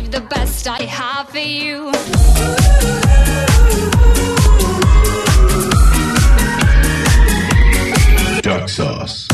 the best I have for you. Duck sauce.